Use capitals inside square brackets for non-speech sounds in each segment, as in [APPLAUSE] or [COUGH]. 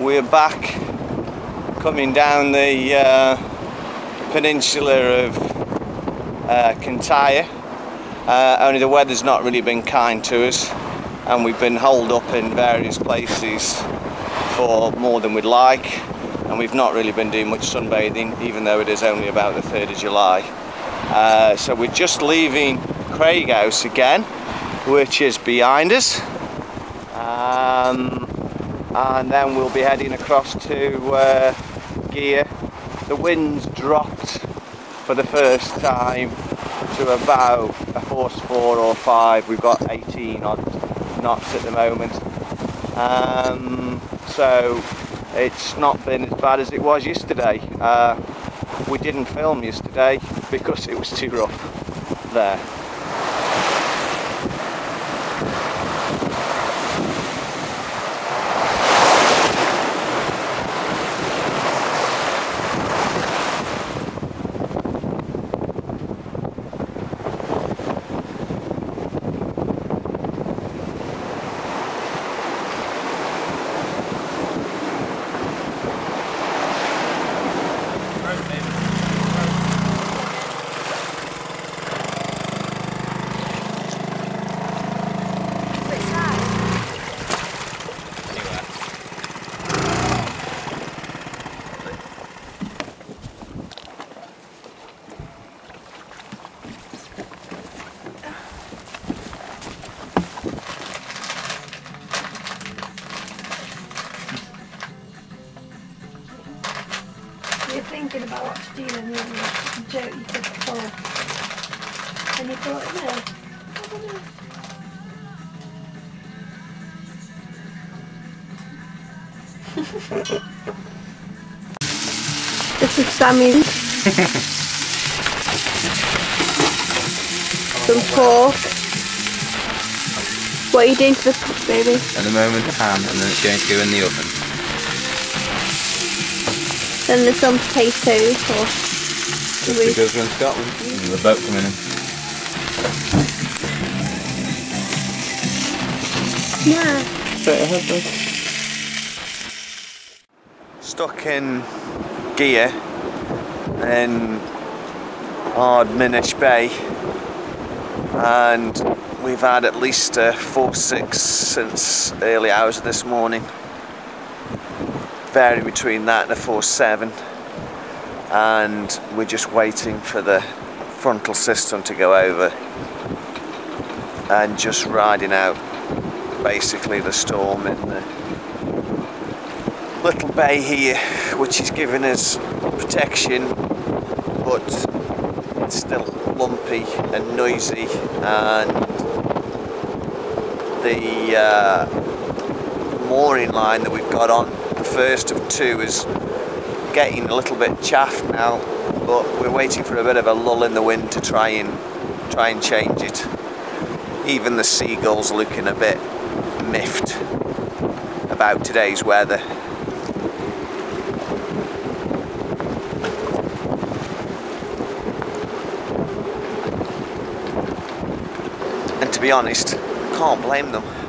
we're back coming down the uh, peninsula of uh, Kintyre. Uh, only the weather's not really been kind to us and we've been holed up in various places for more than we'd like and we've not really been doing much sunbathing even though it is only about the 3rd of July. Uh, so we're just leaving Craighouse again which is behind us um, and then we'll be heading across to uh, Gigha. The wind's dropped for the first time to about a force 4 or 5 we've got 18 odd knots at the moment. Um, so it's not been as bad as it was yesterday. Uh, we didn't film yesterday because it was too rough there thinking about what to do and then you. And you thought, no, I don't know. [LAUGHS] this is Sammy's. Some pork. What are you doing to the pork, baby? At the moment ham and then it's going to go in the oven. Then there's some potatoes or Just because we're in Scotland and the boat coming in. yeah. Straight ahead though. stuck in Gigha in Ardminish Bay and we've had at least uh, a 4-6 since early hours of this morning vary between that and a 4-7 and we're just waiting for the frontal system to go over and just riding out basically the storm in the little bay here which is giving us protection but it's still lumpy and noisy. And the uh, mooring line that we've got on first of two is getting a little bit chaffed now but we're waiting for a bit of a lull in the wind to try and try and change it even the seagulls looking a bit miffed about today's weather And to be honest, I can't blame them.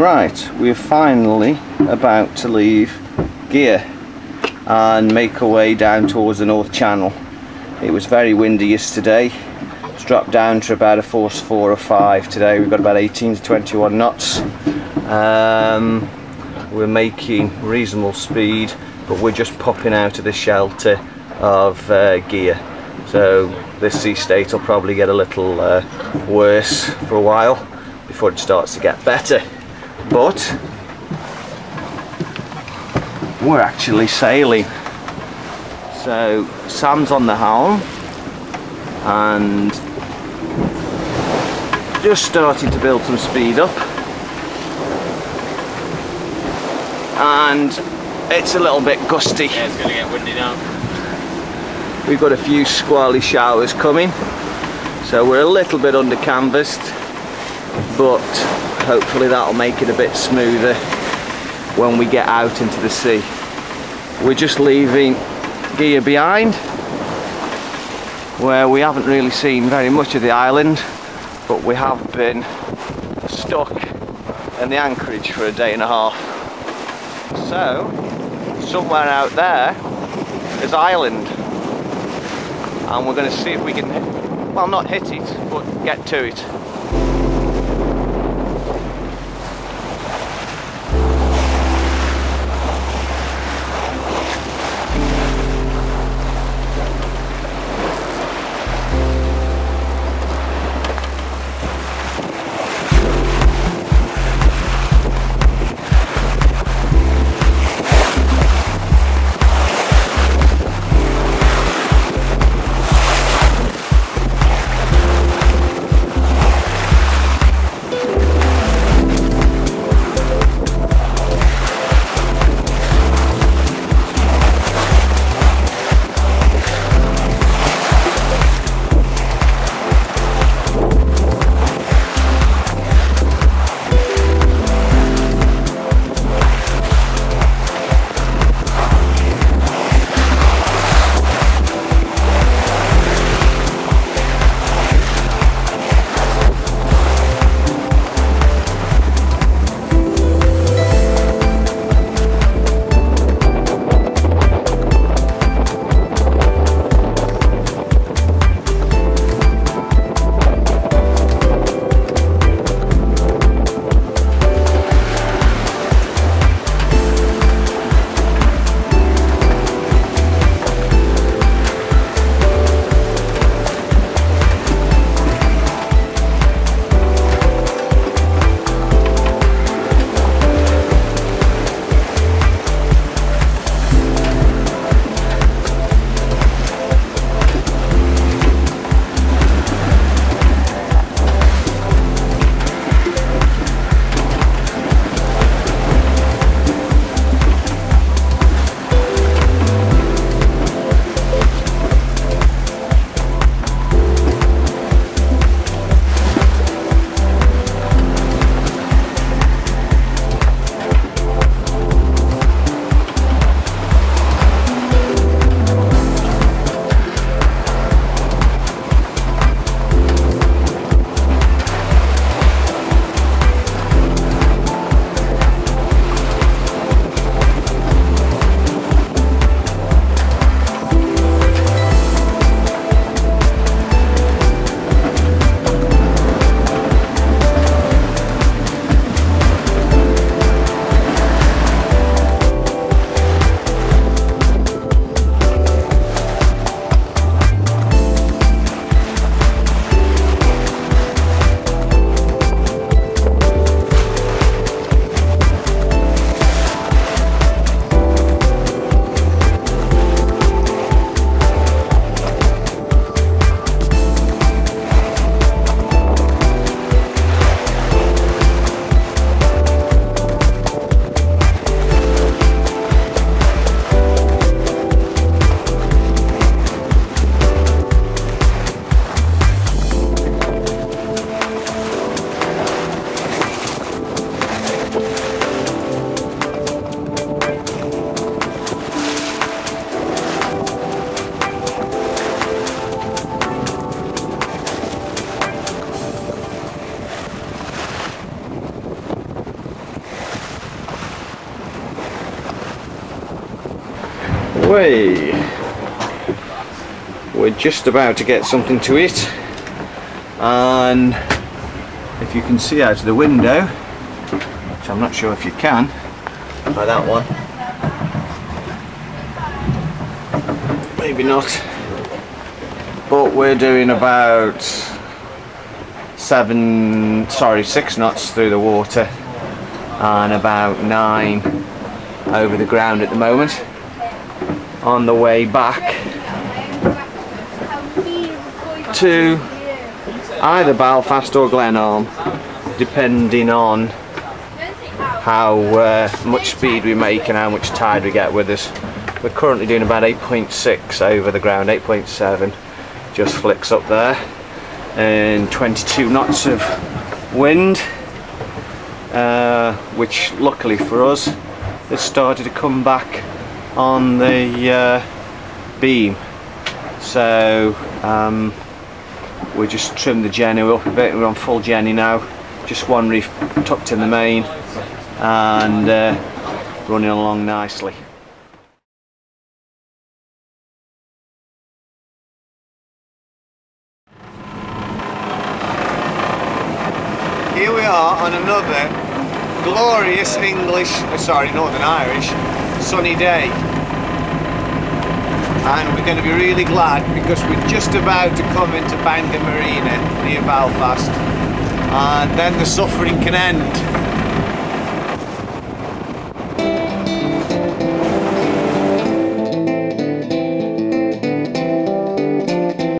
Right, we're finally about to leave Gigha and make our way down towards the North Channel. It was very windy yesterday. It's dropped down to about a force 4 or 5 today. We've got about 18 to 21 knots. Um, we're making reasonable speed, but we're just popping out of the shelter of uh, Gigha. So this sea state will probably get a little uh, worse for a while before it starts to get better. But we're actually sailing. So Sam's on the helm and just starting to build some speed up. And it's a little bit gusty. Yeah, it's going to get windy now. We've got a few squally showers coming. So we're a little bit under canvassed. but hopefully that'll make it a bit smoother when we get out into the sea. We're just leaving Gigha behind where we haven't really seen very much of the island but we have been stuck in the anchorage for a day and a half. So somewhere out there is island and we're going to see if we can well not hit it but get to it. We're just about to get something to eat and if you can see out of the window which I'm not sure if you can by that one. Maybe not. But we're doing about seven sorry six knots through the water and about nine over the ground at the moment. On the way back to either Belfast or Glenarm depending on how uh, much speed we make and how much tide we get with us. We're currently doing about 8.6 over the ground, 8.7 just flicks up there and 22 knots of wind, uh, which luckily for us, has started to come back on the uh, beam. So um, we just trimmed the jenny up a bit. We're on full jenny now. Just one reef tucked in the main and uh, running along nicely. Here we are on another glorious English, uh, sorry, Northern Irish, sunny day. And we're going to be really glad because we're just about to come into Bangor Marina near Belfast. And then the suffering can end.